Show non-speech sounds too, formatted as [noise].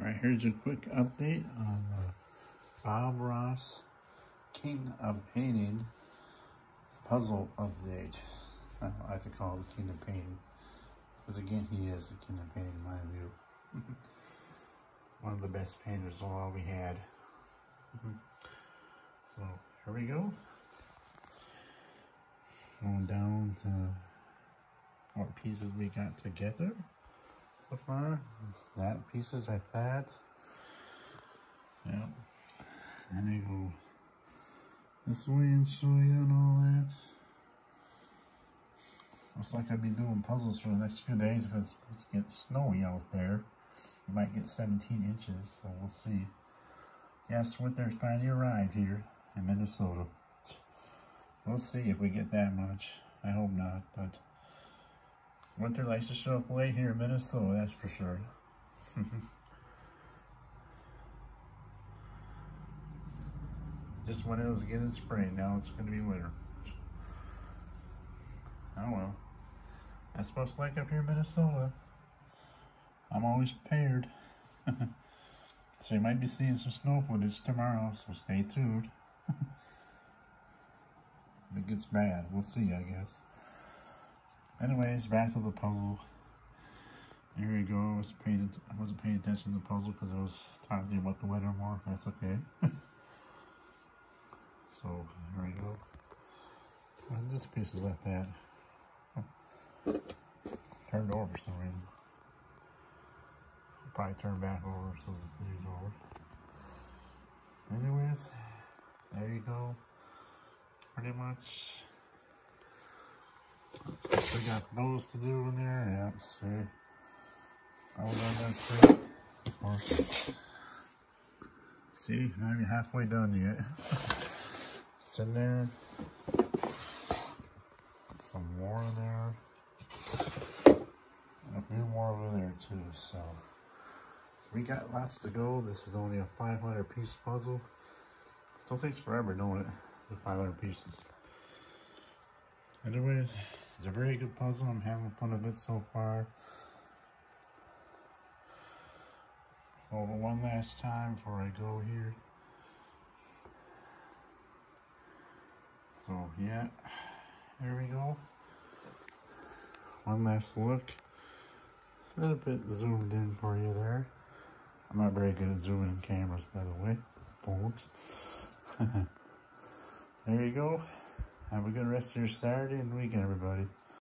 All right, here's a quick update on the Bob Ross King of Painting puzzle update. I like to call it the King of Painting because again, he is the King of Painting in my view. [laughs] One of the best painters of all we had. Mm-hmm. so here we go. Going down to what pieces we got together so far. It's that pieces like that. Yep. And they go this way and show you and all that. Looks like I'll be doing puzzles for the next few days because it's supposed to get snowy out there. We might get 17 inches, so we'll see. Yes, winter's finally arrived here in Minnesota. We'll see if we get that much. I hope not, but winter likes to show up late here in Minnesota, that's for sure. [laughs] Just when it was getting spring, now it's going to be winter. Oh well. That's what it's like up here in Minnesota. I'm always prepared. [laughs] so you might be seeing some snow footage tomorrow, so stay tuned. [laughs] if it gets bad, we'll see, I guess. Anyways, back to the puzzle. Here we go. I, was paying, I wasn't paying attention to the puzzle because I was talking about the weather more. That's okay. [laughs] so, here we go. And this piece is like that. Turned over for some reason. Probably turn back over so the news over. Anyways, there you go. Pretty much. We got those to do in there. Yeah, see. Was on that straight. Of course. See, not even halfway done yet. it's in there. Some more in there. A few more over there too, so. We got lots to go. This is only a 500 piece puzzle. Still takes forever doing it, the 500 pieces. Anyways, it's a very good puzzle. I'm having fun with it so far. Over one last time before I go here. So yeah, there we go. One last look. A little bit zoomed in for you there. I'm not very good at zooming in cameras, by the way. Phones. [laughs] there you go. Have a good rest of your Saturday and weekend, everybody.